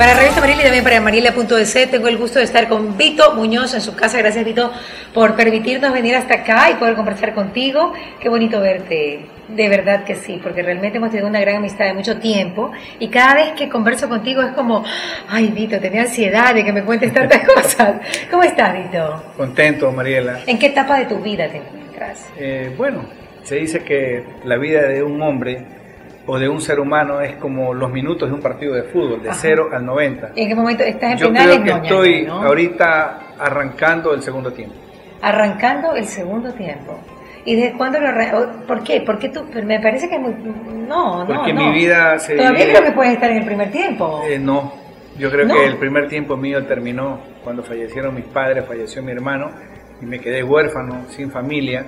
Para Revista Mariela y también para Mariela.es tengo el gusto de estar con Vito Muñoz en su casa. Gracias Vito por permitirnos venir hasta acá y poder conversar contigo. Qué bonito verte. De verdad que sí, porque realmente hemos tenido una gran amistad de mucho tiempo y cada vez que converso contigo es como, ay Vito, tenía ansiedad de que me cuentes tantas cosas. ¿Cómo estás Vito? Contento, Mariela. ¿En qué etapa de tu vida te encuentras? Eh, bueno, se dice que la vida de un hombre o de un ser humano es como los minutos de un partido de fútbol, de 0 al 90. ¿En qué momento estás en Yo finales? creo que estoy ¿no? ahorita arrancando el segundo tiempo. Arrancando el segundo tiempo. ¿Y desde cuándo lo arran- ¿Por qué? ¿Por qué tú? Me parece que es muy... No, no, Porque no. mi vida se Todavía creo que puedes estar en el primer tiempo. Eh, no, yo creo No. que el primer tiempo mío terminó cuando fallecieron mis padres, falleció mi hermano y me quedé huérfano, sin familia.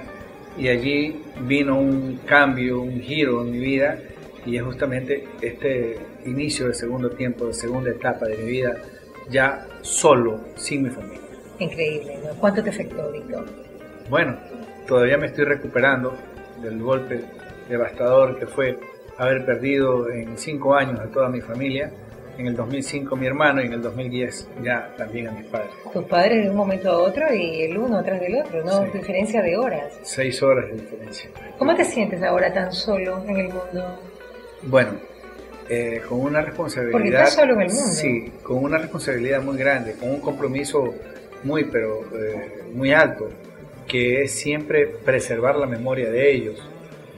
Y allí vino un cambio, un giro en mi vida y es justamente este inicio del segundo tiempo, de segunda etapa de mi vida, ya solo, sin mi familia. Increíble, ¿no? ¿Cuánto te afectó, Víctor? Bueno, todavía me estoy recuperando del golpe devastador que fue haber perdido en cinco años a toda mi familia, en el 2005 mi hermano y en el 2010 ya también a mis padres. Tus padres de un momento a otro y el uno tras del otro, ¿no? Sí. Diferencia de horas. Seis horas de diferencia. ¿Cómo te sientes ahora tan solo en el mundo? Bueno, eh, con una responsabilidad... solo en el mundo. Sí, con una responsabilidad muy grande, con un compromiso muy, pero eh, muy alto, que es siempre preservar la memoria de ellos.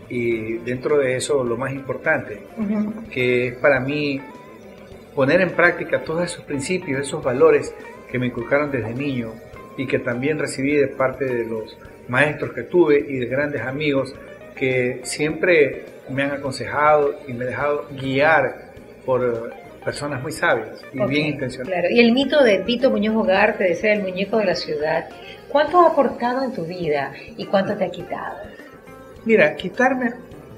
Y dentro de eso lo más importante, que es para mí poner en práctica todos esos principios, esos valores que me inculcaron desde niño y que también recibí de parte de los maestros que tuve y de grandes amigos que siempre me han aconsejado y me he dejado guiar por personas muy sabias y bien intencionadas. Claro. Y el mito de Vito Muñoz Hogarte de ser el muñeco de la ciudad, ¿cuánto ha aportado en tu vida y cuánto te ha quitado? Mira, quitarme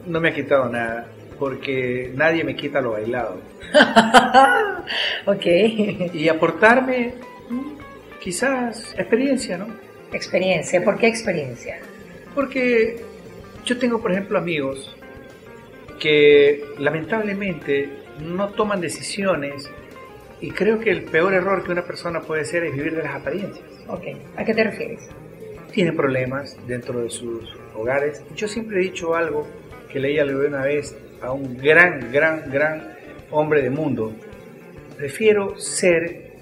no me ha quitado nada porque nadie me quita lo bailado. ok. Y aportarme mm, quizás experiencia, ¿no? Experiencia. ¿Por qué experiencia? Porque yo tengo, por ejemplo, amigos que lamentablemente no toman decisiones y creo que el peor error que una persona puede hacer es vivir de las apariencias. Ok. ¿A qué te refieres? Tienen problemas dentro de sus hogares. Yo siempre he dicho algo que leía una vez a un gran, gran, gran hombre de mundo. Prefiero ser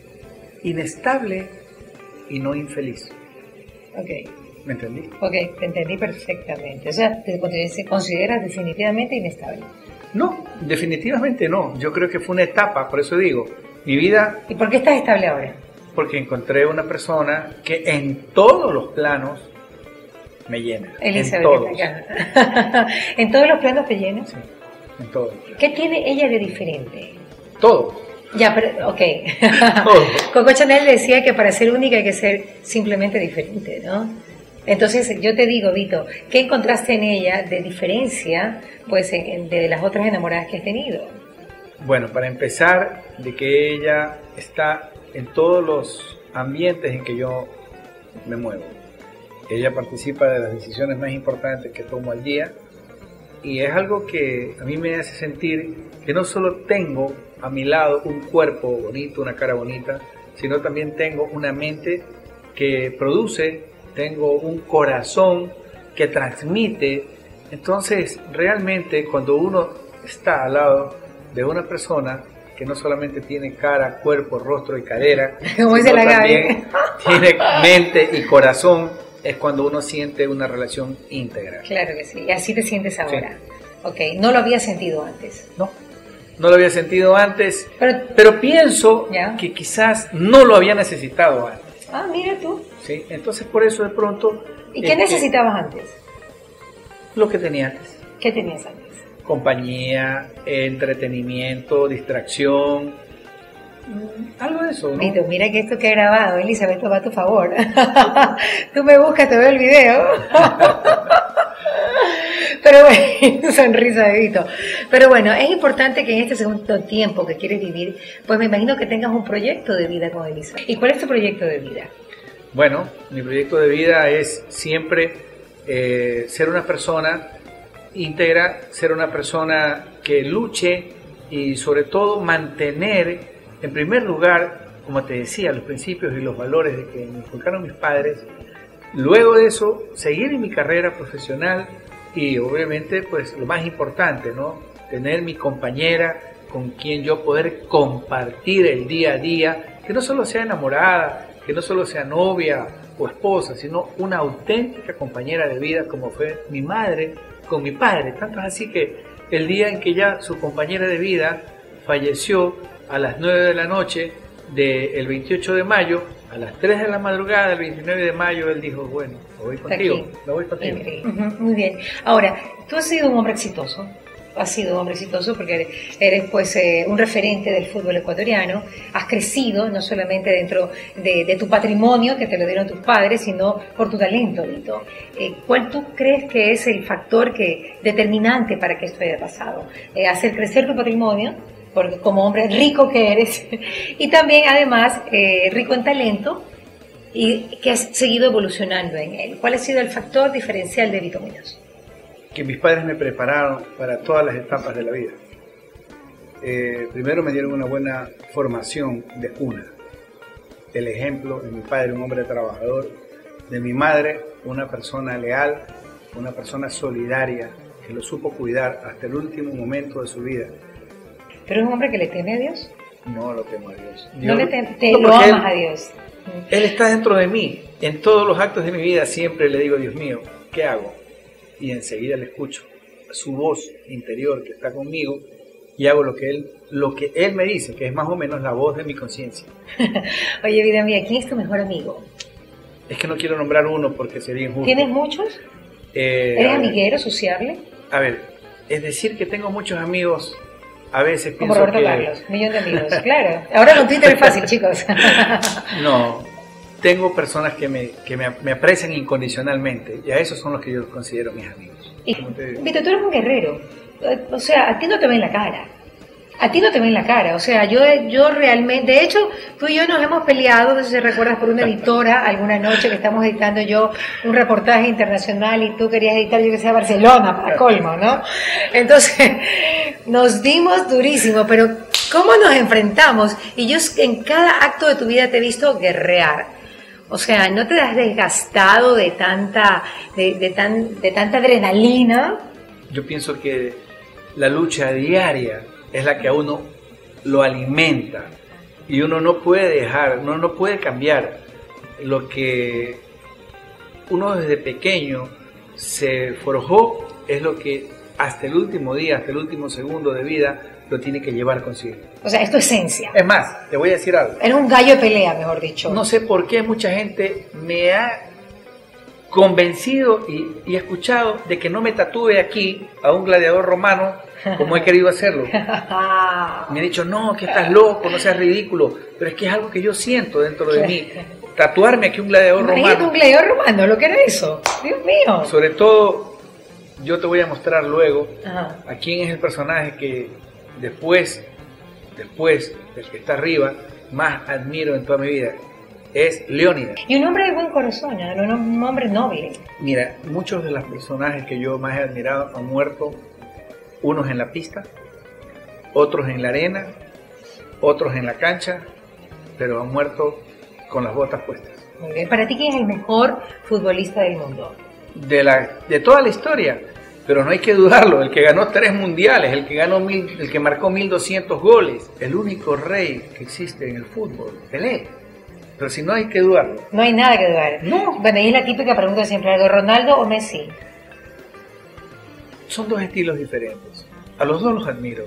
inestable y no infeliz. Ok. ¿Me entendí? Ok, te entendí perfectamente. O sea, te consideras- definitivamente inestable. No, definitivamente no. Yo creo que fue una etapa, por eso digo, mi vida, ¿Y por qué estás estable ahora? porque encontré una persona que en todos los planos me llena. Elizabeth. en todos. en todos los planos te llenas. Sí, en todos. ¿Qué tiene ella de diferente? Todos. Ya, pero, ok. Todo. Coco Chanel decía que para ser única hay que ser simplemente diferente, ¿no? Entonces, yo te digo, Vito, ¿qué encontraste en ella de diferencia, pues, en- de las otras enamoradas que has tenido? Bueno, para empezar, de que ella está en todos los ambientes en que yo me muevo. Ella participa de las decisiones más importantes que tomo al día y es algo que a mí me hace sentir que no solo tengo a mi lado un cuerpo bonito, una cara bonita, sino también tengo una mente que produce, tengo un corazón que transmite. Entonces, realmente cuando uno está al lado de una persona que no solamente tiene cara, cuerpo, rostro y cadera, Como sino la también tiene mente y corazón, es cuando uno siente una relación íntegra. Claro que sí, y así te sientes ahora. Ok, no lo había sentido antes. No, no lo había sentido antes, Pero, pero pienso Ya. que quizás no lo había necesitado antes. Ah, mira tú. ¿sí? Entonces por eso de pronto... ¿Y qué este, necesitabas antes? Lo que tenía antes. ¿Qué tenías antes? Compañía, entretenimiento, distracción, algo de eso, ¿no? Vito, mira que esto que he grabado, Elizabeth, esto va a tu favor. Tú me buscas, te veo el video. Pero bueno, sonrisa de Vito. Pero bueno, es importante que en este segundo tiempo que quieres vivir, pues me imagino que tengas un proyecto de vida con Elizabeth. ¿Y cuál es tu proyecto de vida? Bueno, mi proyecto de vida es siempre eh, ser una persona íntegra, ser una persona que luche y sobre todo mantener En primer lugar, como te decía, los principios y los valores de que me inculcaron mis padres. Luego de eso, seguir en mi carrera profesional y obviamente, pues lo más importante, ¿no? Tener mi compañera con quien yo poder compartir el día a día, que no solo sea enamorada, que no solo sea novia o esposa, sino una auténtica compañera de vida como fue mi madre con mi padre. Tanto es así que el día en que ya su compañera de vida falleció a las 9 de la noche del 28 de mayo, a las 3 de la madrugada del 29 de mayo, él dijo, bueno, me voy contigo, me voy contigo. Muy bien. Ahora, tú has sido un hombre exitoso, has sido un hombre exitoso porque eres pues eh, un referente del fútbol ecuatoriano, has crecido no solamente dentro de, tu patrimonio que te lo dieron tus padres, sino por tu talento, Vito. Eh, ¿Cuál tú crees que es el factor que determinante para que esto haya pasado? Eh, hacer crecer tu patrimonio, porque como hombre rico que eres, y también además rico en talento y que has seguido evolucionando en él. ¿Cuál ha sido el factor diferencial de Vito Muñoz? que mis padres me prepararon para todas las etapas de la vida. Eh, primero me dieron una buena formación de cuna. El ejemplo de mi padre, un hombre trabajador, de mi madre, una persona leal, una persona solidaria, que lo supo cuidar hasta el último momento de su vida. ¿Pero es un hombre que le teme a Dios? No lo temo a Dios. no le te, lo amas a Dios. Él está dentro de mí. En todos los actos de mi vida siempre le digo, Dios mío, ¿qué hago? y enseguida le escucho su voz interior que está conmigo y hago lo que él, lo que él me dice, que es más o menos la voz de mi conciencia. Oye, vida mía, ¿quién es tu mejor amigo? Es que no quiero nombrar uno porque sería injusto. ¿Tienes muchos? Eh, ¿Eres amiguero, sociable? A ver, es decir que tengo muchos amigos, a veces Como Roberto Carlos, millón de amigos, claro. Ahora con Twitter es fácil, chicos. no, tengo personas que, me, que me, aprecian incondicionalmente y a esos son los que yo considero mis amigos. Y, Vito, tú eres un guerrero. O sea, a ti no te ven la cara. A ti no te ven la cara. O sea, yo, yo realmente. De hecho, tú y yo nos hemos peleado, no sé si recuerdas, por una editora alguna noche que estamos editando yo un reportaje internacional y tú querías editar, yo que sea Barcelona, para colmo, ¿no? Entonces, nos dimos durísimo, pero ¿cómo nos enfrentamos? Y yo en cada acto de tu vida te he visto guerrear o sea, ¿no te has desgastado de tanta, de, tan, de tanta adrenalina? Yo pienso que la lucha diaria es la que a uno lo alimenta y uno no puede dejar, uno no puede cambiar lo que uno desde pequeño se forjó, es lo que hasta el último día, hasta el último segundo de vida, lo tiene que llevar consigo. O sea, es tu esencia. Es más, te voy a decir algo. Era un gallo de pelea, mejor dicho. No sé por qué mucha gente me ha convencido y, y escuchado de que no me tatúe aquí a un gladiador romano como he querido hacerlo. me han dicho, no, que estás loco, no seas ridículo, pero es que es algo que yo siento dentro de mí. Tatuarme aquí un gladiador romano. un gladiador romano, lo que era eso. Dios mío. Sobre todo, yo te voy a mostrar luego a quién es el personaje que después, después del que está arriba, más admiro en toda mi vida, es Leónidas. Y un hombre de buen corazón, un hombre noble. Mira, muchos de los personajes que yo más he admirado han muerto, unos en la pista, otros en la arena, otros en la cancha, pero han muerto con las botas puestas. Para ti, ¿quién es el mejor futbolista del mundo? De, la, de toda la historia pero no hay que dudarlo, el que ganó tres mundiales, el que ganó mil, el que marcó 1200 goles, el único rey que existe en el fútbol, Pelé. Pero si no hay que dudarlo. No hay nada que dudar. No. Bueno, y es la típica pregunta siempre, ¿algo Ronaldo o Messi? Son dos estilos diferentes. A los dos los admiro.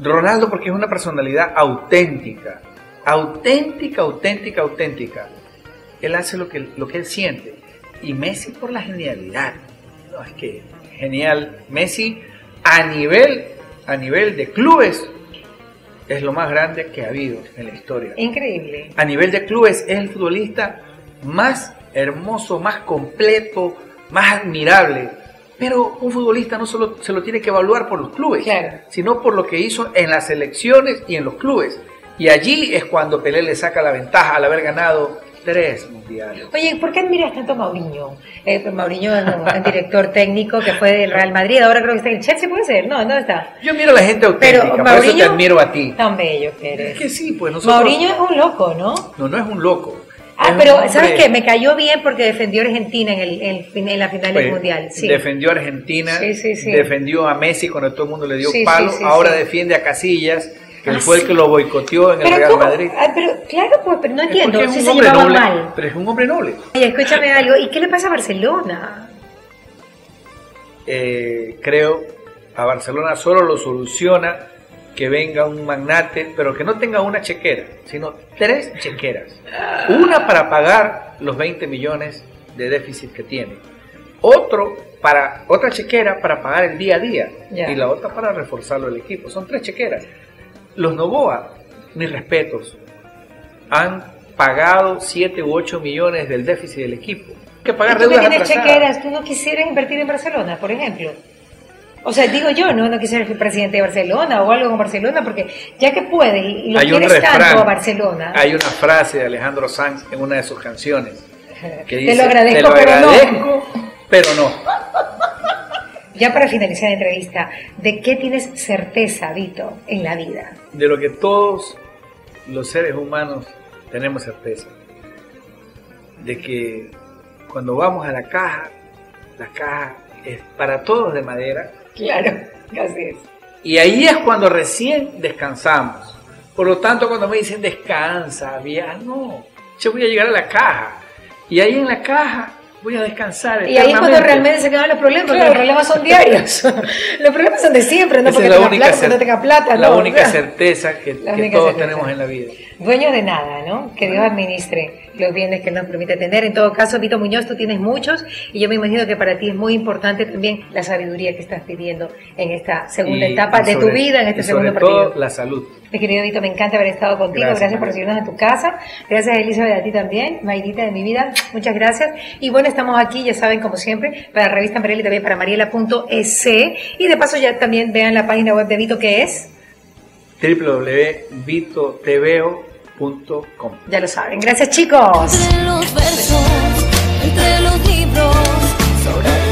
Ronaldo porque es una personalidad auténtica, auténtica, auténtica, auténtica. Él hace lo que, lo que él siente. Y Messi por la genialidad es que genial. Messi a nivel, a nivel de clubes es lo más grande que ha habido en la historia. Increíble. A nivel de clubes es el futbolista más hermoso, más completo, más admirable. Pero un futbolista no solo se lo tiene que evaluar por los clubes, sino por lo que hizo en las selecciones y en los clubes. Y allí es cuando Pelé le saca la ventaja al haber ganado tres mundiales. Oye, ¿por qué admiras tanto a Mauriño? Eh, pues Mauriño es un director técnico que fue del Real Madrid, ahora creo que está en el Chelsea, ¿puede ser? No, ¿dónde está? Yo miro a la gente auténtica, Pero por eso te admiro a ti. Tan bello que eres. Es que sí, pues nosotros... Mauriño es un loco, ¿no? No, no es un loco. Ah, pero ¿sabes qué? Me cayó bien porque defendió a Argentina en, el, en, en la final del Pues, Mundial. Sí. Defendió a Argentina, Sí, sí, defendió a Messi cuando todo el mundo le dio palo, ahora defiende a Casillas, que Ah, fue el que lo boicoteó en el Real ¿cómo? Madrid. Ah, pero, claro, pues, pero no entiendo. es Si se noble, mal. pero es un hombre noble. Oye, escúchame algo. ¿Y qué le pasa a Barcelona? Eh, creo a Barcelona solo lo soluciona que venga un magnate, pero que no tenga una chequera, sino tres chequeras. Una para pagar los 20 millones de déficit que tiene. Otro para otra chequera para pagar el día a día y la otra para reforzarlo el equipo. Son tres chequeras. Los Novoa, mis respetos, han pagado 7 u 8 millones del déficit del equipo. Hay que ¿Y pagar tú que deudas tienes chequeras, tú no quisieras invertir en Barcelona, por ejemplo? O sea, digo yo, no, no quisieras ser presidente de Barcelona o algo con Barcelona, porque ya que puedes y lo Hay quieres tanto refrán, a Barcelona, Hay una frase de Alejandro Sanz en una de sus canciones que dice, te lo agradezco, "Te lo pero no. agradezco, pero no. Ya para finalizar la entrevista, ¿de qué tienes certeza, Vito, en la vida? De lo que todos los seres humanos tenemos certeza. De que cuando vamos a la caja, la caja es para todos de madera Claro, así es. y ahí es cuando recién descansamos. Por lo tanto, cuando me dicen descansa, vieja, no, yo voy a llegar a la caja y ahí en la caja voy a descansar. Y ahí es cuando realmente se acaban los problemas, porque los problemas son diarios. los problemas son de siempre, no Esa porque la tenga única, plata, porque no tenga plata. la no, única certeza que, la que única todos certeza. tenemos en la vida. Dueños de nada, ¿no? Que Dios administre los bienes que nos permite tener. En todo caso, Vito Muñoz, tú tienes muchos y yo me imagino que para ti es muy importante también la sabiduría que estás pidiendo en esta segunda Y- etapa y de tu vida, en este y sobre segundo todo partido. la salud. Mi querido Vito, me encanta haber estado contigo. Gracias, Gracias, por recibirnos en tu casa. Gracias, Elizabeth, a ti también. Mayrita de mi vida, muchas gracias. Y bueno, estamos aquí, ya saben, como siempre, para la revista Mariela y también para mariela.es. Y de paso ya también vean la página web de Vito, que es, www.vitoteveo.com ya lo saben. Gracias, chicos. Entre los versos, entre los libros, sobre